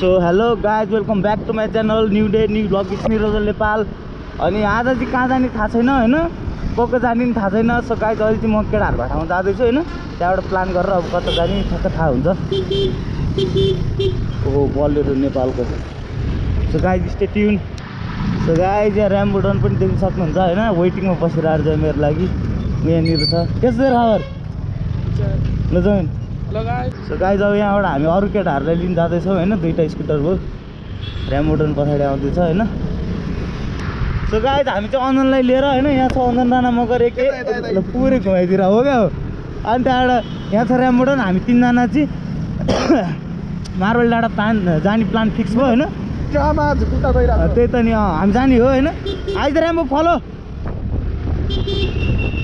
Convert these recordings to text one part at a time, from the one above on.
So hello guys welcome back to my channel new day new vlog it's Nirjal Nepal. अनि आज चाहिँ कहाँ जाने थाहा छैन होइन? को को जाने पनि थाहा छैन। सो गाइज अहिले चाहिँ म केटाहरूको ठाउँ जाँदैछु होइन? त्यहाँबाट प्लान गरेर अब कता जाने ठ्याक्क थाहा हुन्छ। ओहो बलेरो नेपालको। So guys stay tuned so guys यहाँ ऱ्याम्बोडन पनि देख्न सक्नुहुन्छ होइन? वेटिङमा बसिरहेको छ मेरो लागि। यहाँनिर छ। त्यसै खबर? ल जाउँ। हेलो गाइस सो गाइज अब यहाँबाट हामी अरू केटाहरूलाई लिन जाँदैछौँ होइन? दुइटा स्कुटर भयो। ऱ्यामोडन पछाडि आउँदैछ होइन? सो गाइज हामी चाहिँ अननलाई लिएर होइन? यहाँ छ अनन राणा मगर एक पुरै घुमाइदिएर हो क्या हो? अनि त्यहाँबाट यहाँ छ ऱ्यामोडन हामी तिनजना चाहिँ मार्बल डाँडा प्लान जाने प्लान फिक्स भयो होइन? त्यही त नि हामी जाने हो होइन? आइज ऱ्याम्बो फलो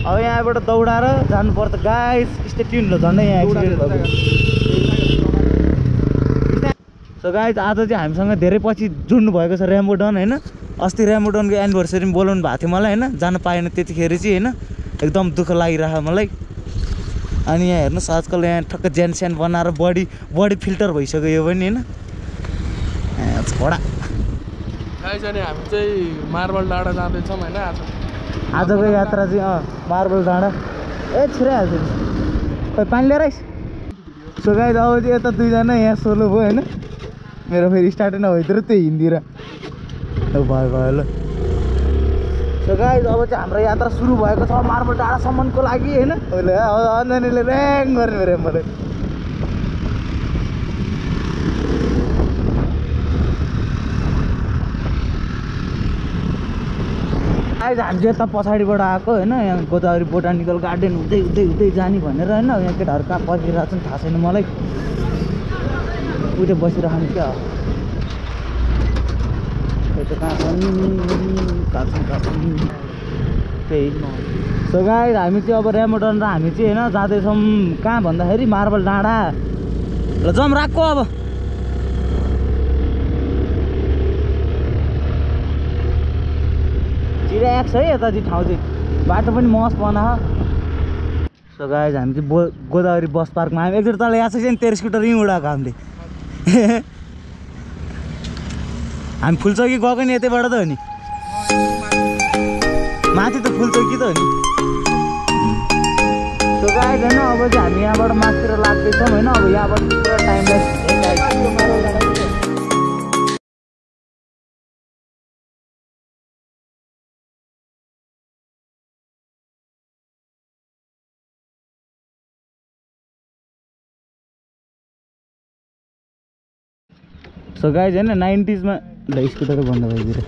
अब यहाँबाट दौडाएर जानुपर्छ। गाइस स्टे ट्युन ल झन्डै यहाँ एक्सिडेन्ट भएको सो गाइज आज चाहिँ हामीसँग धेरै पछि जुड्नु भएको छ ऱ्याम्बोडन होइन? अस्ति ऱ्याम्बोडनको एनिभर्सरी पनि बोलाउनु भएको थियो मलाई होइन? जान पाएन त्यतिखेर चाहिँ होइन? एकदम दुःख लागिरहेको मलाई। अनि यहाँ हेर्नुहोस् आजकल यहाँ ठक्क ज्यान स्यान बनाएर बडी बडी फिल्टर भइसक्यो यो पनि होइन? छोडा। गाइस अनि हामी चाहिँ मार्बल डाँडा जाँदैछौँ होइन? आज। आजको यात्रा चाहिँ अँ मार्बल डाँडा ए छिराइहाल्छ खोइ पानी लिएर आइस सो गाइज अब चाहिँ यता दुईजना यहाँ सोलो भयो होइन मेरो फेरि स्टार्टै नभइदिएर त्यही हिँडिदिएर भयो भयो ल। सो गाइज अब चाहिँ हाम्रो यात्रा सुरु भएको छ मार्बल डाँडासम्मको लागि होइन अन्जनीले ऱ्याङ गर्ने मेरो मलाई आज हामी चाहिँ यता पछाडिबाट आएको होइन यहाँ गोदावरी बोटानिकल गार्डन हुँदै हुँदै हुँदै जाने भनेर होइन यहाँ केटाहरू कहाँ पर्खिरहेको छ नि थाहा छैन मलाई। उतै बसिरहनु क्या? छन्? छन् छन्? त्यही। सो गाई हामी चाहिँ अब ऱ्यामोटन र हामी चाहिँ होइन जाँदैछौँ कहाँ भन्दाखेरि मार्बल डाँडा। ल जाउँ राखको अब। छ है यता चाहिँ ठाउँ चाहिँ। बाटो पनि मस्त बना। सो गाइज हामी चाहिँ बो गोदावरी बस पार्कमा हामी एकचोटि तल यहाँ चाहिँ तेरो स्कुटर यहीँ उडाएको हामीले। हामी फुलचौकी गएको नि यतैबाट त हो नि। माथि त फुलचौकी त हो नि। सो गाइज होइन अब चाहिँ हामी यहाँबाट माथितिर लाग्दैछौँ होइन? अब यहाँबाट टाइम लाग्छ सो गाइज होइन नाइन्टिजमा ल स्कुटर बन्द भइदिएर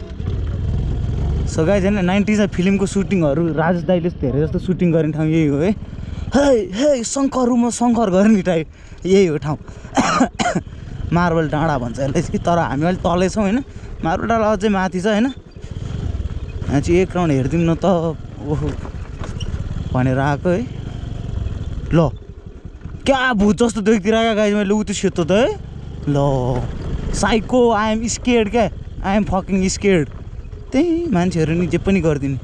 सो गाइज होइन नाइन्टिजमा फिल्मको सुटिङहरू राजेश दाइले धेरै जस्तो सुटिङ गर्ने ठाउँ यही हो है। हे हे शङ्कर रुम शङ्कर गर्ने टाइप यही हो ठाउँ। मार्बल डाँडा भन्छ यसलाई चाहिँ तर हामी अलिक तलै छौँ होइन। मार्बल डाँडा अझै माथि छ होइन। यहाँ चाहिँ एक राउन्ड हेरिदिउँ न त। ओहो भनेर आएको है। ल क्या भूत जस्तो देखिदिरहेको गाइज मैले उ त्यो सेतो त है। ल। साइको आइएम स्केड क्या? आइएम फकिङ स्केड त्यही मान्छेहरू नि जे पनि गरिदिने।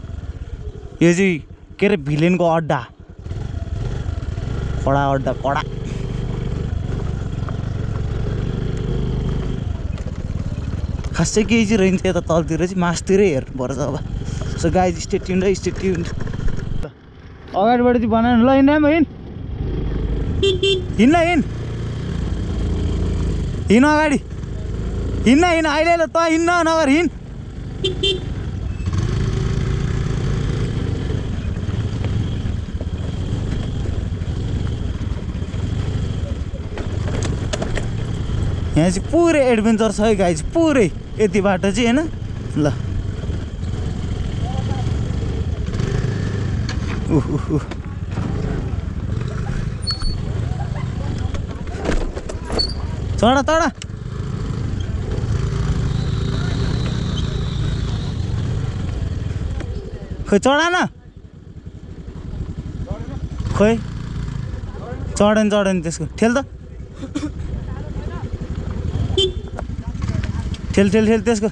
यो चाहिँ के अरे भिलेनको अड्डा। कडा अड्डा कडा। खास केही चाहिँ रहन्छ यता तलतिर चाहिँ मासतिरै हेर्नुपर्छ अब। सो गाई स्टेट ट्युन र स्टेट ट्युन अगाडिबाट चाहिँ बनाएन ल हिँड राम हिँड। हिँड्न हिँड। हिँड अगाडि। हिँड्न हिँड अहिले त हिँड्न नगर हिँड। यहाँ चाहिँ पुरै एडभेन्चर छ है गाई चाहिँ पुरै। यति बाटो चाहिँ होइन? ल। चढ तड खोइ चढा न। खोइ। चढेन चढेन त्यसको। ठेल त। ठेल ठेल ठेल त्यसको।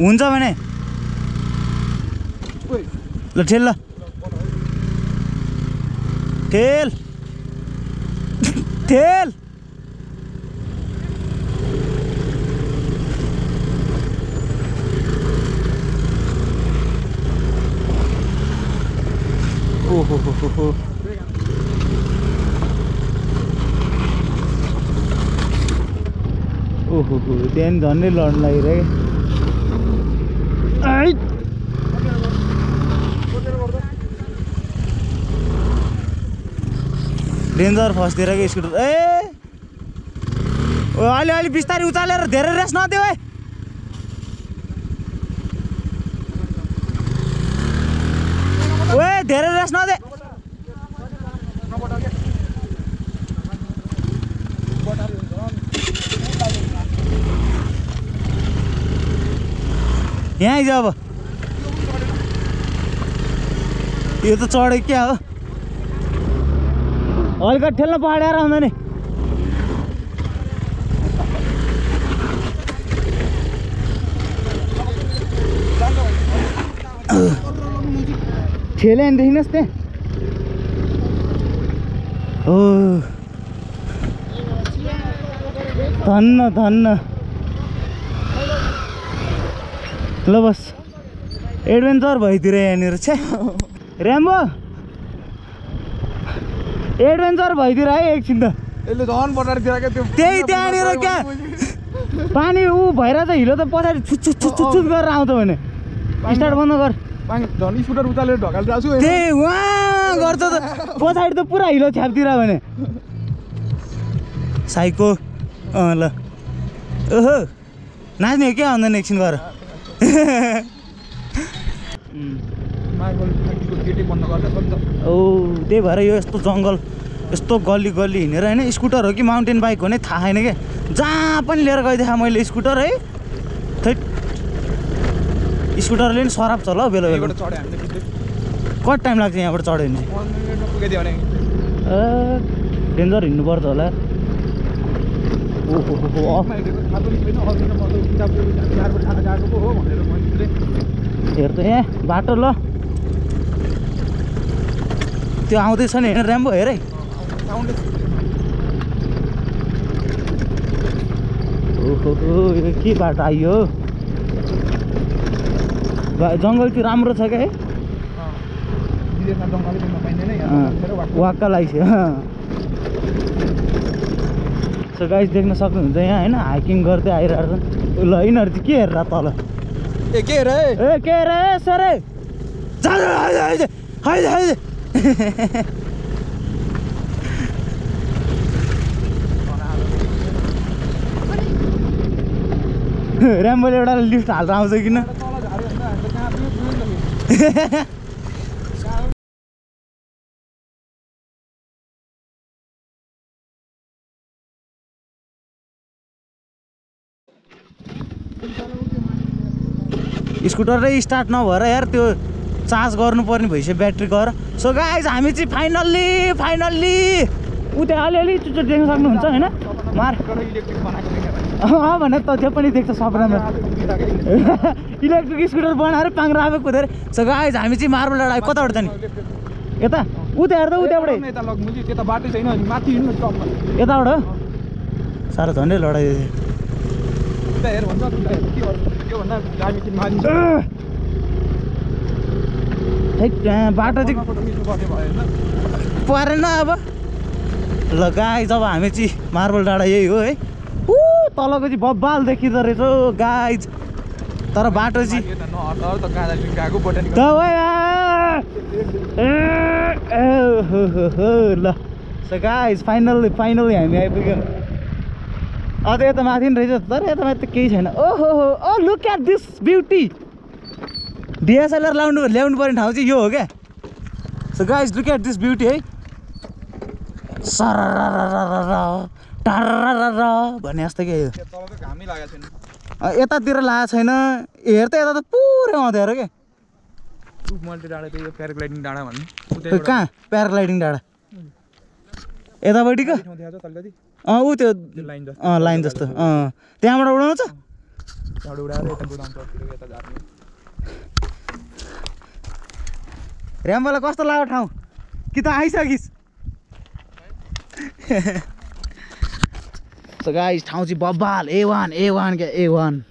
हुन्छ भने। ल ठेल ल। ठेल। ठेल। ओहो हो हो हो ओहो हो त्यहाँ झन्डै लड्नु लागिरहेको आइ! डेन्जर फस्दिएर कि स्कुटर। ए! ओ अलि अलि बिस्तारै उचालेर धेरै रेस नदेऊ है। धेरै रेस नदे यहाँ आइज अब यो त चढे क्या हो हल्का ठेल्न पहाडेर आउँदा नि ठेले नि देखिनुहोस् त्यहाँ। हो धन्न धन्न। ल बस। एडभेन्चर भइदिएर यहाँनिर छे। ऱ्याम्बो एडभेन्चर भइदिएर है एकछिन त। यसले झन् पठाएर त्यो त्यही त्यहाँनिर क्या। पानी ऊ भएर त हिलो त पछाडि छुच्छु छुच्छु छुच गरेर आउँछ भने। स्टार्ट बन्द गर। झन् स्कुटर उचालेर ढकालिरहेको छु त्यही उहाँ गर्छ त। पछाडि त पुरा हिलो छ्यापतिर भने। साइको अँ ल। ओहो नाच्ने हो क्या आउँदैन एकछिन गएर ओ त्यही भएर यो यस्तो जङ्गल यस्तो गल्ली गल्ली हिँडेर होइन स्कुटर हो कि माउन्टेन बाइक हो नै थाहा छैन क्या जहाँ पनि लिएर गइदिएँ मैले स्कुटर है। स्कुटरले नि सराप छ ल बेला बेला। कति टाइम लाग्छ यहाँबाट चढ्यो भने? चाहिँ भने। ए डेन्जर हिँड्नुपर्छ होला। हेर त यहाँ बाटो ल। त्यो आउँदैछ नि हेर। ऱ्याम्बो हेर है ओहो के बाटो आइयो? जङ्गल चाहिँ राम्रो छ क्या वाक्क लाग्छ सो गाइस देख्न सक्नुहुन्छ यहाँ होइन? हाइकिङ गर्दै आइरहेको छ। ल यिनीहरू चाहिँ के हेरेर तल? ए के रे ए के रे सर? ऱ्याम्बोले एउटा लिफ्ट हाल्न आउँछ किन तल झाऱ्यो भने त हामी त कहाँ पुग्यो पुग्यो नि त फेरि। स्कुटरै स्टार्ट नभएर यार त्यो चार्ज गर्नुपर्ने भइसक्यो ब्याट्री गएर सो गाइज हामी चाहिँ फाइनल्ली फाइनल्ली त्यहाँ अलिअलि चुचो देख्न सक्नुहुन्छ होइन? मार। अँ भने त त्यो पनि देख्छ सपनामा इलेक्ट्रिक स्कुटर बनाएर पाङ्रा आफै कुदेर सो हामी चाहिँ मार्बल डाँडा। कताबाट जाने यता? उता हेर्दा उताबाटै यताबाट? साह्रो झन्डै अँ, बाटो चाहिँ पर्ने अब। ल गाई जब हामी चाहिँ मार्बल डाँडा यही हो है। तलको चाहिँ बब्बाल देखिँदो रहेछ हौ गाइज तर बाटो चाहिँ ल। गाइज फाइनल फाइनली हामी आइपुग्यौँ। अझ यता माथि नि रहेछ तर यता माथि त केही छैन। ओहो हो ओ look at this beauty DSLR लाउनु ल्याउनु पर्ने ठाउँ चाहिँ यो हो क्या। So guys look at this beauty है। सरररररर, टाररररर भने जस्तो अँ, यतातिर लागेको छैन। हेर त यता त पुरै आउँदै ऊ मल्टी डाँडा प्याराग्लाइडिङ भन्ने। कहाँ? प्याराग्लाइडिङ डाँडा। यतापट्टिको? अँ ऊ त्यो अँ लाइन जस्तो। अँ त्यहाँबाट उडाउँछ ऱ्याम्बोलाई कस्तो लाग्यो ठाउँ? कि त आइसकिस्? सो गाइस ठाउँ चाहिँ बब्बाल ए वान ए वान क्या ए वान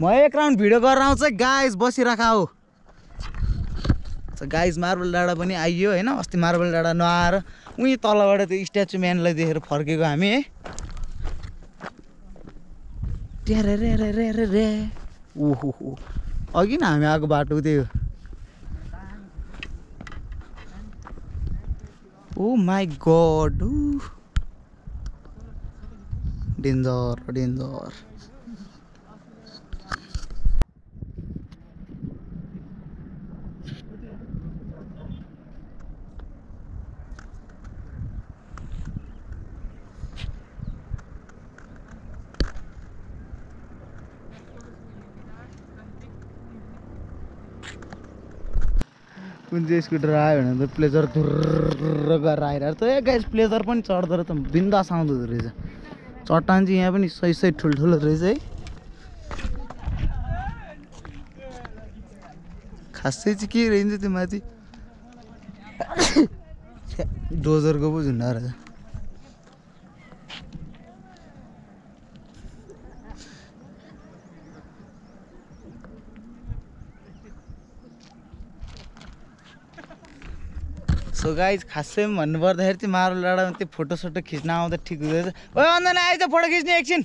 म एक राउन्ड भिडियो गरेर आउँछ गाइज बसिराख हो। गाइज मार्बल डाँडा पनि आइयो होइन? अस्ति मार्बल डाँडा नआएर उहीँ तलबाट त्यो स्ट्याचु म्यानलाई देखेर फर्केको हामी। है रे रे रे रे रे ओहो अघि न हामी आएको बाटो त्यो। Oh my god danger danger कुन चाहिँ स्कुटर आयो भने त प्लेजर धुर्र गरेर आइरहेको त ए गाइस प्लेजर पनि चढ्दो रहेछ बिन्दास आउँदो रहेछ। चट्टान चाहिँ यहाँ पनि सही सही ठुल्ठुलो रहेछ है। खासै चाहिँ के रहन्छ त्यो माथि? डोजरको पो झुन्डा रहेछ। सो गाइज खासै भन्नुपर्दाखेरि चाहिँ मारुल डाँडामा त्यो फोटोसोटो खिच्न आउँदा ठिक हुँदो रहेछ। ओ अन्जना आइज फोटो खिच्ने एकछिन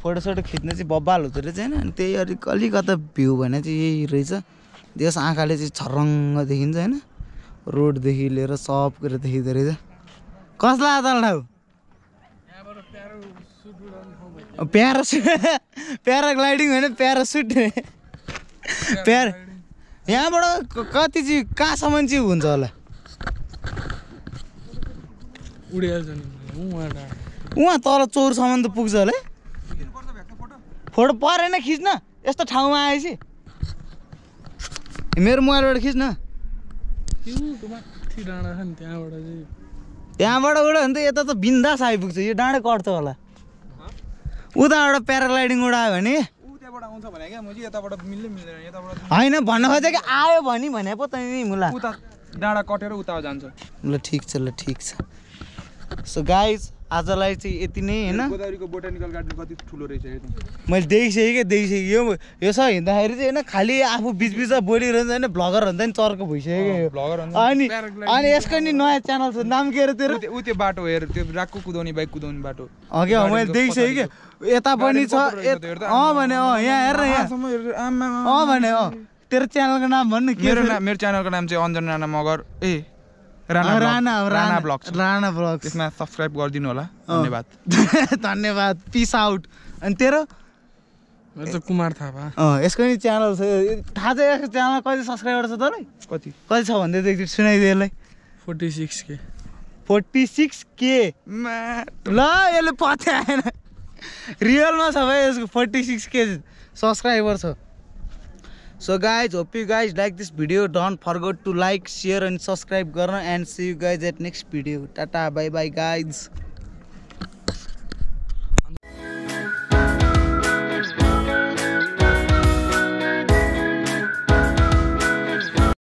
फोटोसोटो खिच्न चाहिँ बब्बाल हुँदो रहेछ होइन? अनि त्यही अलिक अलिकता भ्यू भने चाहिँ यही रहेछ। त्यस आँखाले चाहिँ छर्रङ्ग देखिन्छ होइन? रोडदेखि लिएर सब कुरा देखिँदो रहेछ। कसलाई आदल ठाउँ प्यारो प्याराग्लाइडिङ होइन प्यारासुट। प्यार यहाँबाट कति चाहिँ कहाँसम्म चाहिँ हुन्छ होला? उहाँ तल चौरसम्म त पुग्छ होला है। फोटो परेन खिच्न। यस्तो ठाउँमा आएपछि। मेरो मोबाइलबाट खिच्न। त्यहाँबाट उड्यो भने त यता त बिन्दास आइपुग्छ। यो डाँडै कट्छ होला। उताबाट प्याराग्लाइडिङ उडायो भने होइन भन्न खोजेँ कि आयो भने भने पो त नि मुला। उता डाँडा कटेर उता जान्छ। ल ठिक छ ल ठिक छ। सो गाइज आजलाई चाहिँ यति नै होइन? गोदावरीको बोटानिकल गार्डन कति ठुलो रहेछ हेर्नु। मैले देखिसकेँ कि देखिसकेँ यो यो सब हिँड्दाखेरि चाहिँ होइन खालि आफू बिच बिचमा बोलिरहन्छ होइन भ्लगर भन्दा नि चर्को भइसक्यो हुन्छ अनि अनि यसको नि नयाँ च्यानल छ नाम के अरे तेरो? ऊ त्यो- बाटो हेर त्यो रागको कुदाउने बाइक कुदाउने बाटो। अँ, मैले देखिसकेँ कि। यता पनि छ? अँ भने अँ यहाँ हेर यहाँ। अँ भने अँ तेरो च्यानलको नाम भन्नु के मेरो च्यानलको नाम चाहिँ अञ्जन राणा मगर। ए राणा ब्लग- राणा ब्लग त्यसमा सब्सक्राइब गरिदिनु होला। धन्यवाद। धन्यवाद। पिस आउट अनि तेरो? कुमार थापा। अँ यसको नि च्यानल छ। थाहा छ यसको च्यानल कति सब्सक्राइबर छ तँलाई? कति? कति छ भन्दै थियो एकचोटि सुनाइदियो यसलाई? Forty six K. Forty six K. ल यसले पत्याएन। रियलमा छ भाइ यसको फोर्टी सिक्स के सब्सक्राइबर छ। Guys hope you guys like this video don't forget to like share and subscribe गर्न and see you guys at next video tata bye bye guys